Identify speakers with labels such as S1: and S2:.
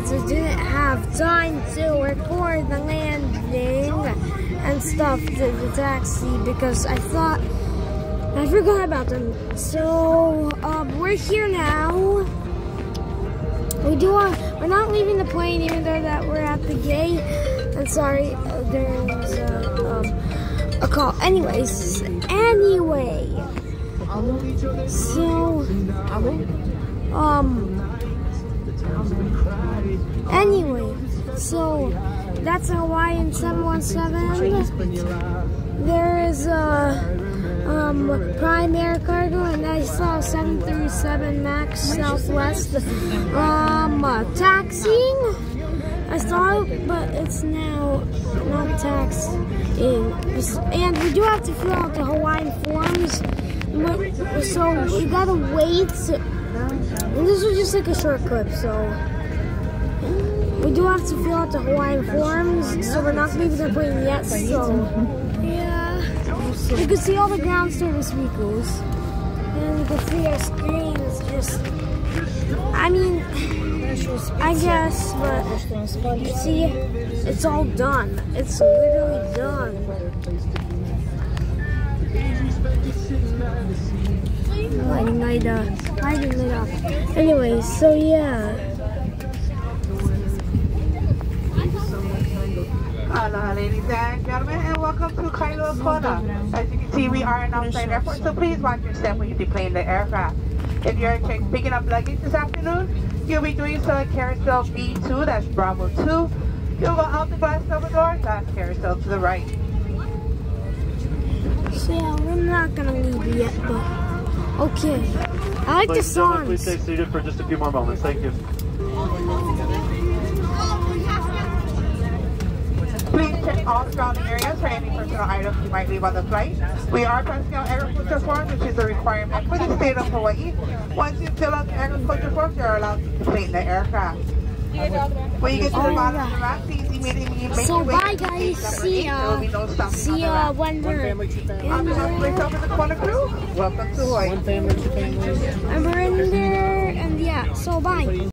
S1: guys, I didn't have time to record the landing and stuff to the taxi because I thought I forgot about them. So um, we're here now. We do want, we're not leaving the plane even though that we're at the gate. And sorry, uh, there was a, um, a call. Anyways, anyway. So, um, so that's a Hawaiian 717. There is a um, Prime Air Cargo, and I saw 737 Max Southwest um, taxiing. I saw it, but it's now not taxiing. And we do have to fill out the Hawaiian forms. So we gotta wait. And this was just like a short clip, so we do have to fill out the Hawaiian forms. So we're not leaving the plane yet. So yeah, you can see all the ground service vehicles, and you can see our screen is just. I mean, I guess, but see, it's all done. It's literally done. Lighting light up. Lighting it up. Anyway, so yeah.
S2: Aloha ladies and gentlemen and welcome to Kailua Kona. As you can see we are in outside airport so please watch your step when you deplane the aircraft. If you're picking up luggage this afternoon, you'll be doing so at carousel B2, that's Bravo 2. You'll go out the glass double door, that's carousel to the right.
S1: So yeah, we're not gonna leave yet, but okay. I like the songs.
S3: Please stay seated for just a few more moments. Thank you.
S2: Please check all surrounding areas for any personal items you might leave on the flight. We are passing out agriculture forms, which is a requirement for the state of Hawaii. Once you fill out the agriculture forms, you're allowed to plane the aircraft. When you get to the oh. bottom of the ramp, please immediately make
S1: So
S2: your way
S1: bye
S2: to
S1: guys,
S2: gate number
S1: see
S2: eight. There
S1: ya.
S2: will be no stopping
S1: See ya
S2: ramp.
S1: when we're in
S2: On behalf of myself and the Kona crew, welcome to Hawaii.
S1: and we're in there and yeah, so bye.